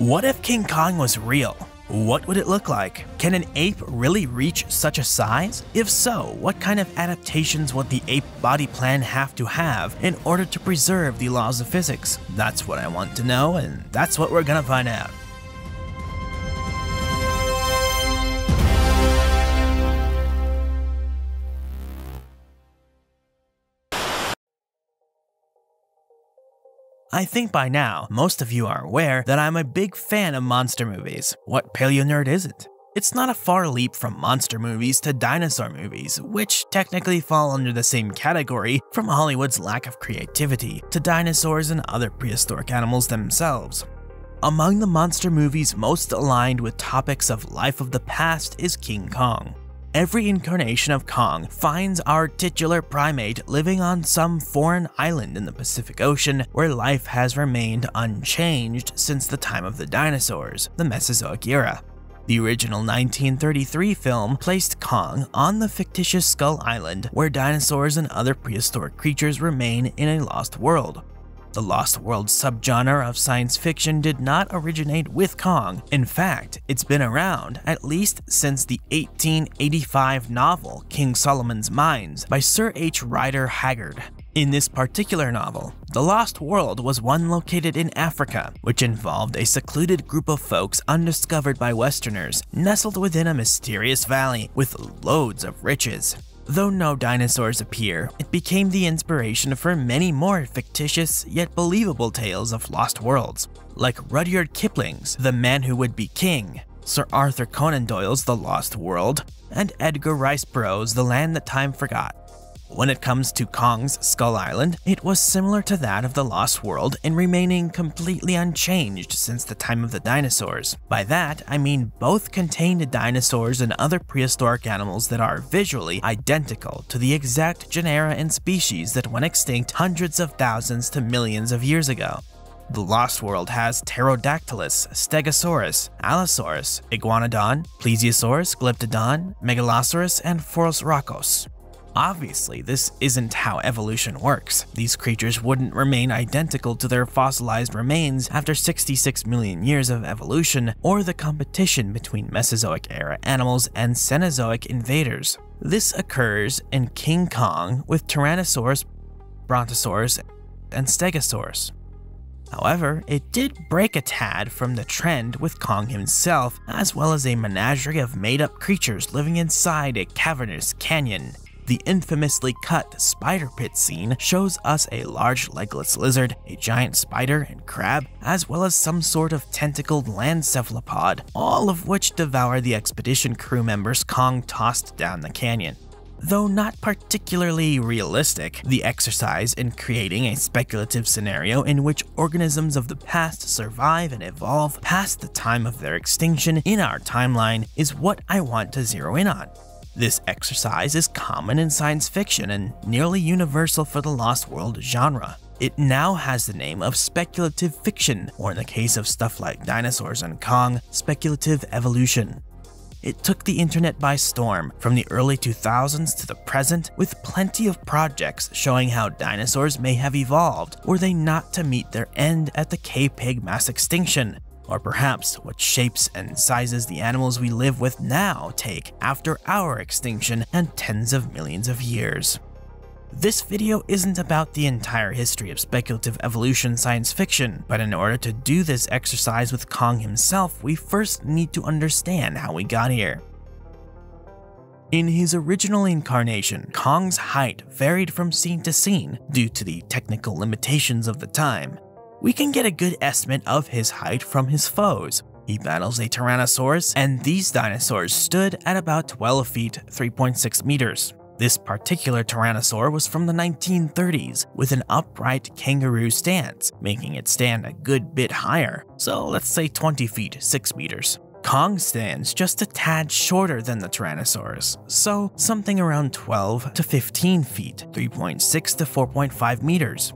What if King Kong was real? What would it look like? Can an ape really reach such a size? If so, what kind of adaptations would the ape body plan have to have in order to preserve the laws of physics? That's what I want to know, and that's what we're gonna find out. I think by now, most of you are aware that I'm a big fan of monster movies. What paleo nerd isn't? It's not a far leap from monster movies to dinosaur movies, which technically fall under the same category from Hollywood's lack of creativity to dinosaurs and other prehistoric animals themselves. Among the monster movies most aligned with topics of life of the past is King Kong every incarnation of Kong finds our titular primate living on some foreign island in the Pacific Ocean where life has remained unchanged since the time of the dinosaurs, the Mesozoic era. The original 1933 film placed Kong on the fictitious Skull Island where dinosaurs and other prehistoric creatures remain in a lost world. The Lost World subgenre of science fiction did not originate with Kong. In fact, it's been around at least since the 1885 novel King Solomon's Mines by Sir H. Rider Haggard. In this particular novel, The Lost World was one located in Africa, which involved a secluded group of folks undiscovered by Westerners, nestled within a mysterious valley with loads of riches. Though no dinosaurs appear, it became the inspiration for many more fictitious yet believable tales of lost worlds, like Rudyard Kipling's The Man Who Would Be King, Sir Arthur Conan Doyle's The Lost World, and Edgar Rice Burroughs' The Land That Time Forgot. When it comes to Kong's Skull Island, it was similar to that of the Lost World in remaining completely unchanged since the time of the dinosaurs. By that, I mean both contained dinosaurs and other prehistoric animals that are visually identical to the exact genera and species that went extinct hundreds of thousands to millions of years ago. The Lost World has Pterodactylus, Stegosaurus, Allosaurus, Iguanodon, Plesiosaurus, Glyptodon, Megalosaurus, and Phorusrhacos. Obviously, this isn't how evolution works. These creatures wouldn't remain identical to their fossilized remains after 66 million years of evolution or the competition between Mesozoic era animals and Cenozoic invaders. This occurs in King Kong with Tyrannosaurus, Brontosaurus, and Stegosaurus. However, it did break a tad from the trend with Kong himself, as well as a menagerie of made up creatures living inside a cavernous canyon. The infamously cut spider pit scene shows us a large legless lizard, a giant spider and crab, as well as some sort of tentacled land cephalopod, all of which devour the expedition crew members Kong tossed down the canyon. Though not particularly realistic, the exercise in creating a speculative scenario in which organisms of the past survive and evolve past the time of their extinction in our timeline is what I want to zero in on. This exercise is common in science fiction and nearly universal for the Lost World genre. It now has the name of speculative fiction, or in the case of stuff like dinosaurs and Kong, speculative evolution. It took the internet by storm from the early 2000s to the present, with plenty of projects showing how dinosaurs may have evolved were they not to meet their end at the K-Pg mass extinction, or perhaps what shapes and sizes the animals we live with now take after our extinction and tens of millions of years. This video isn't about the entire history of speculative evolution science fiction, but in order to do this exercise with Kong himself, we first need to understand how we got here. In his original incarnation, Kong's height varied from scene to scene due to the technical limitations of the time, we can get a good estimate of his height from his foes. He battles a Tyrannosaurus, and these dinosaurs stood at about 12 feet 3.6 meters. This particular Tyrannosaur was from the 1930s, with an upright kangaroo stance, making it stand a good bit higher, so let's say 20 feet 6 meters. Kong stands just a tad shorter than the Tyrannosaurus, so something around 12 to 15 feet, 3.6 to 4.5 meters.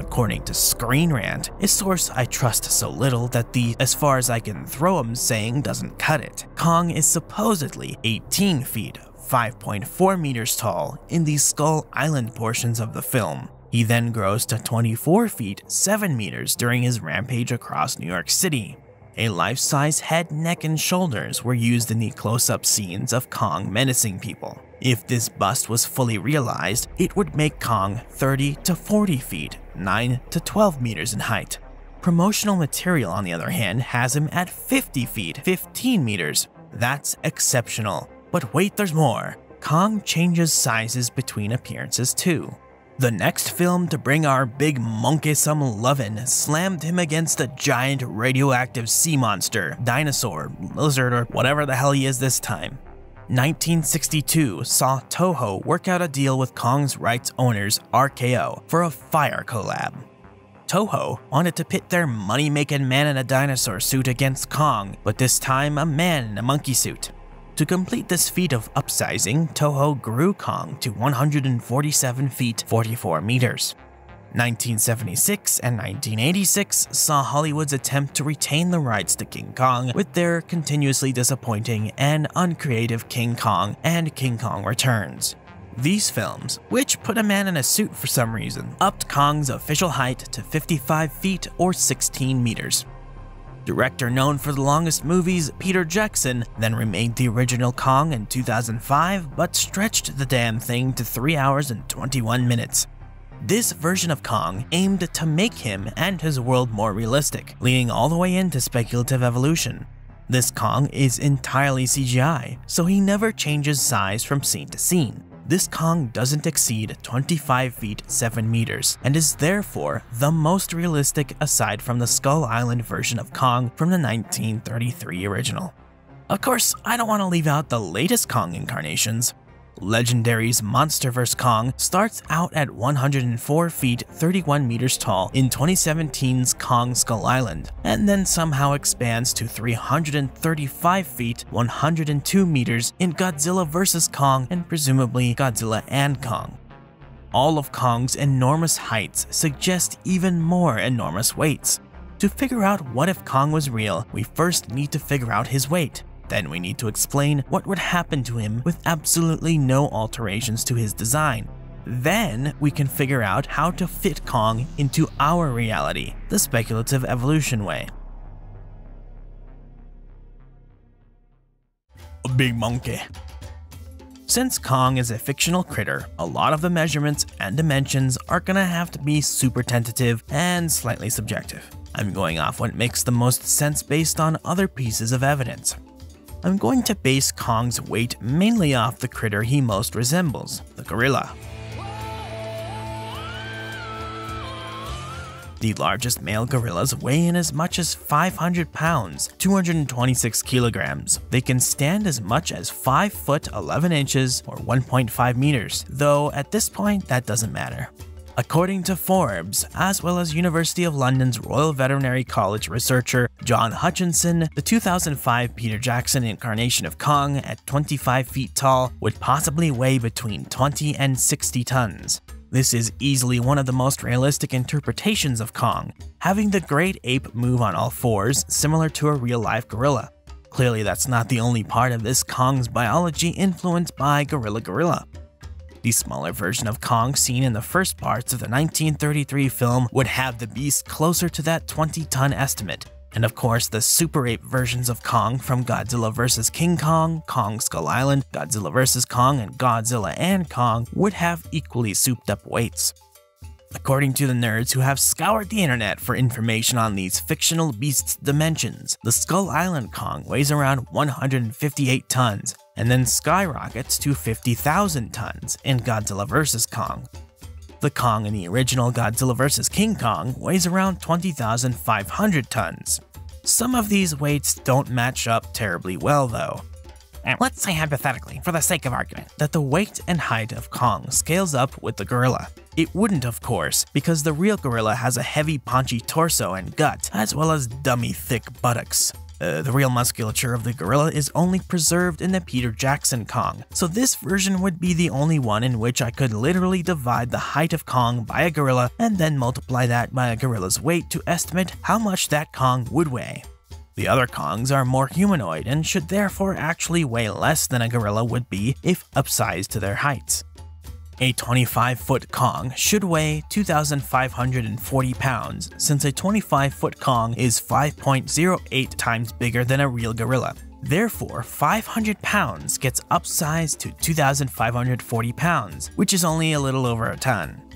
According to Screen Rant, a source I trust so little that the as far as I can throw 'em saying doesn't cut it. Kong is supposedly 18 feet, 5.4 meters tall in the Skull Island portions of the film. He then grows to 24 feet, 7 meters during his rampage across New York City. a life-size head, neck, and shoulders were used in the close-up scenes of Kong menacing people. If this bust was fully realized, it would make Kong 30 to 40 feet, 9 to 12 meters in height. Promotional material, on the other hand, has him at 50 feet, 15 meters. That's exceptional. But wait, there's more. Kong changes sizes between appearances too. The next film to bring our big monkey some lovin' slammed him against a giant radioactive sea monster, dinosaur, lizard, or whatever the hell he is this time. 1962 saw Toho work out a deal with Kong's rights owners, RKO, for a fire collab. Toho wanted to pit their money-making man in a dinosaur suit against Kong, but this time a man in a monkey suit. To complete this feat of upsizing, Toho grew Kong to 147 feet 44 meters. 1976 and 1986 saw Hollywood's attempt to retain the rights to King Kong with their continuously disappointing and uncreative King Kong and King Kong Returns. These films, which put a man in a suit for some reason, upped Kong's official height to 55 feet or 16 meters. Director known for the longest movies, Peter Jackson, then remade the original Kong in 2005 but stretched the damn thing to 3 hours and 21 minutes. This version of Kong aimed to make him and his world more realistic, leading all the way into speculative evolution. This Kong is entirely CGI, so he never changes size from scene to scene. This Kong doesn't exceed 25 feet 7 meters and is therefore the most realistic aside from the Skull Island version of Kong from the 1933 original. Of course, I don't want to leave out the latest Kong incarnations. Legendary's Monsterverse Kong starts out at 104 feet 31 meters tall in 2017's Kong Skull Island, and then somehow expands to 335 feet 102 meters in Godzilla vs. Kong and presumably Godzilla and Kong. All of Kong's enormous heights suggest even more enormous weights. To figure out what if Kong was real, we first need to figure out his weight. Then we need to explain what would happen to him with absolutely no alterations to his design. Then we can figure out how to fit Kong into our reality, the speculative evolution way. A big monkey. Since Kong is a fictional critter, a lot of the measurements and dimensions are gonna have to be super tentative and slightly subjective. I'm going off what makes the most sense based on other pieces of evidence. I'm going to base Kong's weight mainly off the critter he most resembles, the gorilla. The largest male gorillas weigh in as much as 500 pounds, 226 kilograms. They can stand as much as 5 foot 11 inches or 1.5 meters, though at this point that doesn't matter. According to Forbes, as well as University of London's Royal Veterinary College researcher John Hutchinson, the 2005 Peter Jackson incarnation of Kong at 25 feet tall would possibly weigh between 20 and 60 tons. This is easily one of the most realistic interpretations of Kong, having the great ape move on all fours similar to a real-life gorilla. Clearly that's not the only part of this Kong's biology influenced by Gorilla Gorilla. The smaller version of Kong seen in the first parts of the 1933 film would have the beast closer to that 20-ton estimate, and of course the Super Ape versions of Kong from Godzilla vs. King Kong, Kong Skull Island, Godzilla vs. Kong, and Godzilla and Kong would have equally souped up weights. According to the nerds who have scoured the internet for information on these fictional beasts' dimensions, the Skull Island Kong weighs around 158 tons, and then skyrockets to 50,000 tons in Godzilla vs. Kong. The Kong in the original Godzilla vs. King Kong weighs around 20,500 tons. Some of these weights don't match up terribly well though. Let's say hypothetically, for the sake of argument, that the weight and height of Kong scales up with the gorilla. It wouldn't, of course, because the real gorilla has a heavy paunchy torso and gut, as well as dummy thick buttocks. Uh, the real musculature of the gorilla is only preserved in the Peter Jackson Kong, so this version would be the only one in which I could literally divide the height of Kong by a gorilla and then multiply that by a gorilla's weight to estimate how much that Kong would weigh. The other Kongs are more humanoid and should therefore actually weigh less than a gorilla would be if upsized to their heights. A 25 foot Kong should weigh 2,540 pounds, since a 25 foot Kong is 5.08 times bigger than a real gorilla. Therefore, 500 pounds gets upsized to 2,540 pounds, which is only a little over a ton.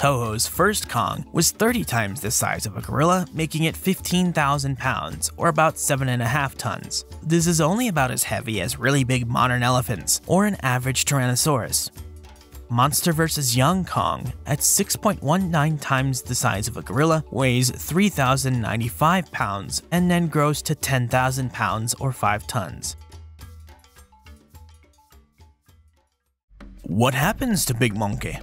Toho's first Kong was 30 times the size of a gorilla, making it 15,000 pounds, or about 7.5 tons. This is only about as heavy as really big modern elephants, or an average Tyrannosaurus. Monsterverse Young Kong, at 6.19 times the size of a gorilla, weighs 3,095 pounds and then grows to 10,000 pounds or 5 tons. What happens to Big Monkey?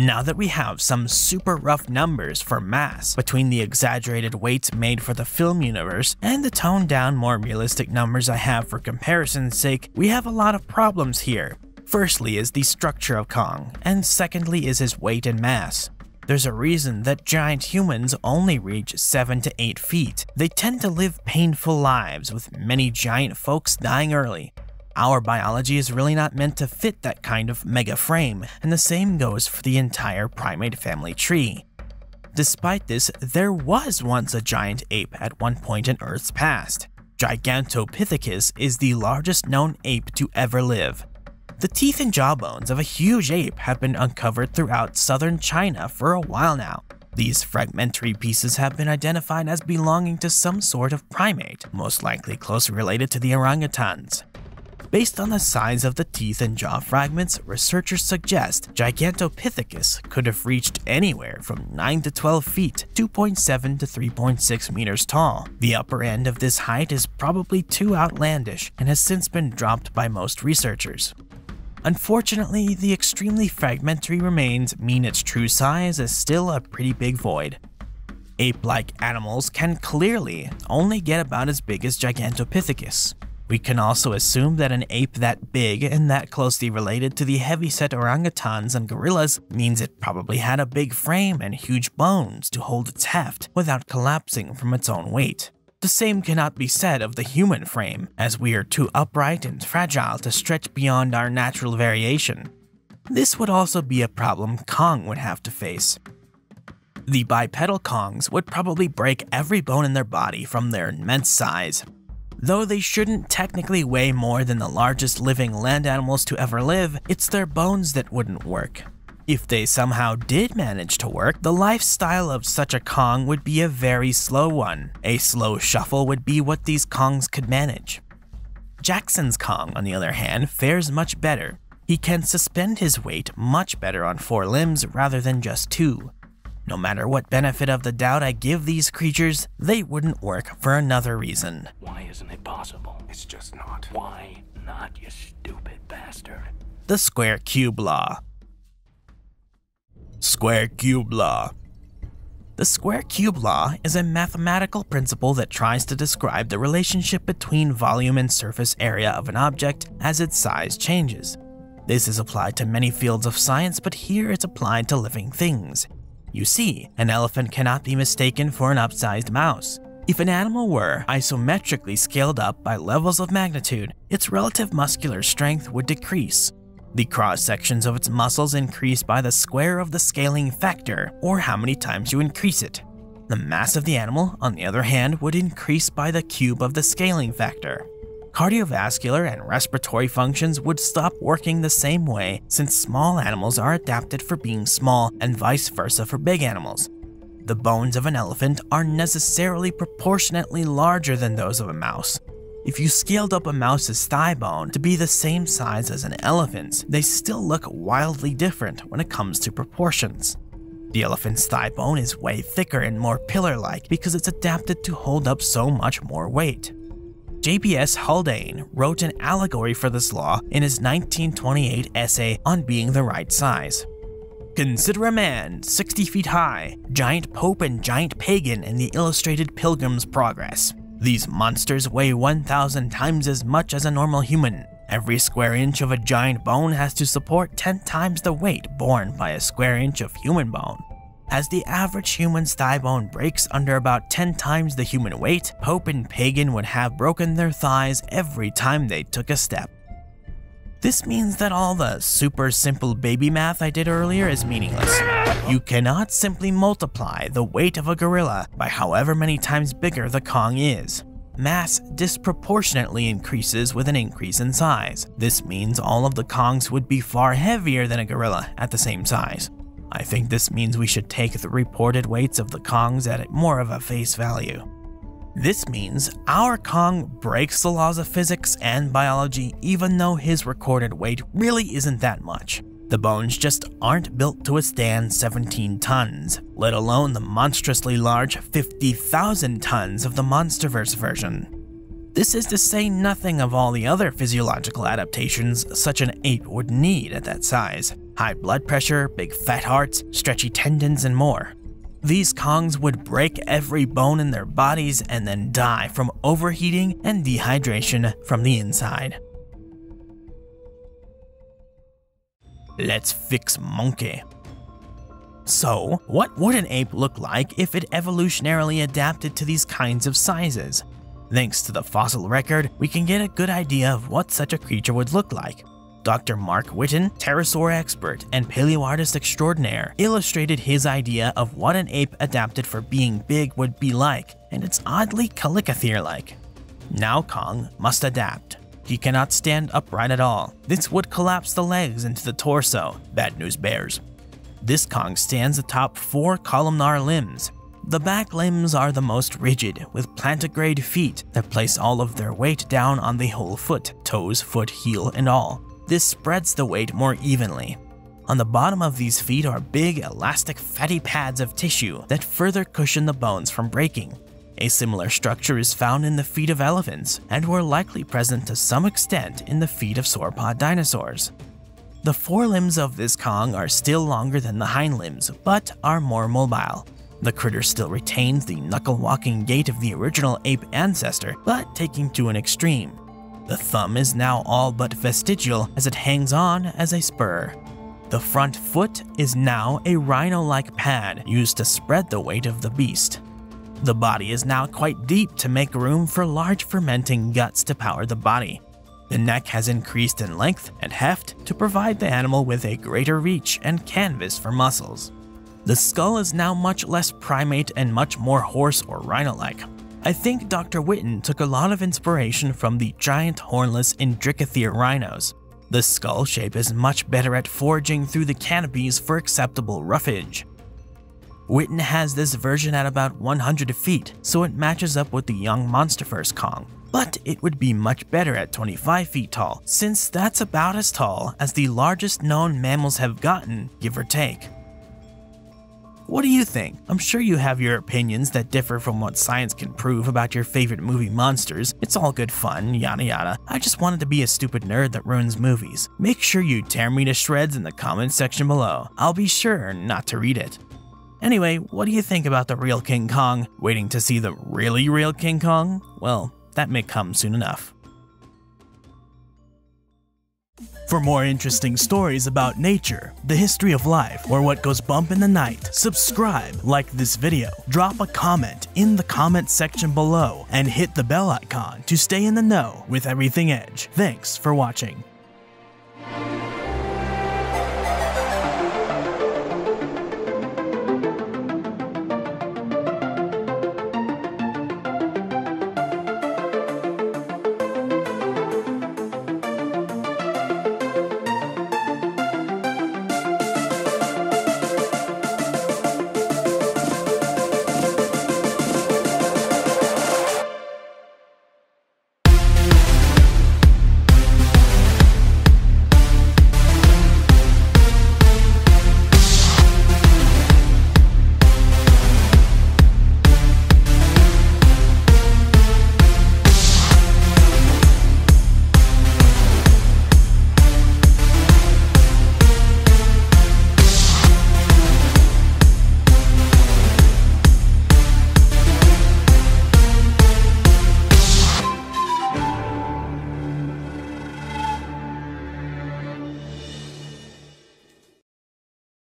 Now that we have some super rough numbers for mass between the exaggerated weights made for the film universe and the toned down more realistic numbers I have for comparison's sake, we have a lot of problems here. Firstly is the structure of Kong, and secondly is his weight and mass. There's a reason that giant humans only reach 7 to 8 feet. They tend to live painful lives, with many giant folks dying early. Our biology is really not meant to fit that kind of mega frame, and the same goes for the entire primate family tree. Despite this, there was once a giant ape at one point in Earth's past. Gigantopithecus is the largest known ape to ever live. The teeth and jawbones of a huge ape have been uncovered throughout southern China for a while now. These fragmentary pieces have been identified as belonging to some sort of primate, most likely closely related to the orangutans. Based on the size of the teeth and jaw fragments, researchers suggest Gigantopithecus could have reached anywhere from 9 to 12 feet, 2.7 to 3.6 meters tall. The upper end of this height is probably too outlandish and has since been dropped by most researchers. Unfortunately, the extremely fragmentary remains mean its true size is still a pretty big void. Ape-like animals can clearly only get about as big as Gigantopithecus, we can also assume that an ape that big and that closely related to the heavyset orangutans and gorillas means it probably had a big frame and huge bones to hold its heft without collapsing from its own weight. The same cannot be said of the human frame, as we are too upright and fragile to stretch beyond our natural variation. This would also be a problem Kong would have to face. The bipedal Kongs would probably break every bone in their body from their immense size, Though they shouldn't technically weigh more than the largest living land animals to ever live, it's their bones that wouldn't work. If they somehow did manage to work, the lifestyle of such a Kong would be a very slow one. A slow shuffle would be what these Kongs could manage. Jackson's Kong, on the other hand, fares much better. He can suspend his weight much better on four limbs rather than just two. No matter what benefit of the doubt I give these creatures, they wouldn't work for another reason. Why isn't it possible? It's just not. Why not, you stupid bastard? The Square Cube Law Square Cube Law The Square Cube Law is a mathematical principle that tries to describe the relationship between volume and surface area of an object as its size changes. This is applied to many fields of science, but here it's applied to living things. You see, an elephant cannot be mistaken for an upsized mouse. If an animal were isometrically scaled up by levels of magnitude, its relative muscular strength would decrease. The cross sections of its muscles increase by the square of the scaling factor, or how many times you increase it. The mass of the animal, on the other hand, would increase by the cube of the scaling factor cardiovascular and respiratory functions would stop working the same way since small animals are adapted for being small and vice versa for big animals. The bones of an elephant are necessarily proportionately larger than those of a mouse. If you scaled up a mouse's thigh bone to be the same size as an elephant's, they still look wildly different when it comes to proportions. The elephant's thigh bone is way thicker and more pillar-like because it's adapted to hold up so much more weight. J.B.S. Haldane wrote an allegory for this law in his 1928 essay on being the right size. Consider a man 60 feet high, giant pope and giant pagan in the illustrated Pilgrim's Progress. These monsters weigh 1,000 times as much as a normal human. Every square inch of a giant bone has to support 10 times the weight borne by a square inch of human bone. As the average human's thigh bone breaks under about 10 times the human weight, Pope and Pagan would have broken their thighs every time they took a step. This means that all the super simple baby math I did earlier is meaningless. You cannot simply multiply the weight of a gorilla by however many times bigger the Kong is. Mass disproportionately increases with an increase in size. This means all of the Kongs would be far heavier than a gorilla at the same size. I think this means we should take the reported weights of the Kongs at more of a face value. This means our Kong breaks the laws of physics and biology even though his recorded weight really isn't that much. The bones just aren't built to withstand 17 tons, let alone the monstrously large 50,000 tons of the Monsterverse version. This is to say nothing of all the other physiological adaptations such an ape would need at that size high blood pressure, big fat hearts, stretchy tendons, and more. These Kongs would break every bone in their bodies and then die from overheating and dehydration from the inside. Let's fix monkey. So, what would an ape look like if it evolutionarily adapted to these kinds of sizes? Thanks to the fossil record, we can get a good idea of what such a creature would look like. Dr. Mark Witton, pterosaur expert and paleoartist extraordinaire, illustrated his idea of what an ape adapted for being big would be like, and it's oddly Chalicothere-like. Now Kong must adapt. He cannot stand upright at all. This would collapse the legs into the torso. Bad news bears. This Kong stands atop four columnar limbs. The back limbs are the most rigid, with plantigrade feet that place all of their weight down on the whole foot, toes, foot, heel, and all. This spreads the weight more evenly. On the bottom of these feet are big, elastic, fatty pads of tissue that further cushion the bones from breaking. A similar structure is found in the feet of elephants and were likely present to some extent in the feet of sauropod dinosaurs. The forelimbs of this Kong are still longer than the hind limbs, but are more mobile. The critter still retains the knuckle-walking gait of the original ape ancestor, but taking to an extreme. The thumb is now all but vestigial as it hangs on as a spur. The front foot is now a rhino-like pad used to spread the weight of the beast. The body is now quite deep to make room for large fermenting guts to power the body. The neck has increased in length and heft to provide the animal with a greater reach and canvas for muscles. The skull is now much less primate and much more horse or rhino-like. I think Dr. Witton took a lot of inspiration from the giant hornless Indricothere rhinos. The skull shape is much better at foraging through the canopies for acceptable roughage. Witton has this version at about 100 feet, so it matches up with the young Monsterverse Kong. But it would be much better at 25 feet tall, since that's about as tall as the largest known mammals have gotten, give or take. What do you think? I'm sure you have your opinions that differ from what science can prove about your favorite movie monsters. It's all good fun, yada yada. I just wanted to be a stupid nerd that ruins movies. Make sure you tear me to shreds in the comments section below. I'll be sure not to read it. Anyway, what do you think about the real King Kong? Waiting to see the really real King Kong? Well, that may come soon enough. For more interesting stories about nature, the history of life, or what goes bump in the night, subscribe, like this video, drop a comment in the comment section below, and hit the bell icon to stay in the know with everything Edge. Thanks for watching.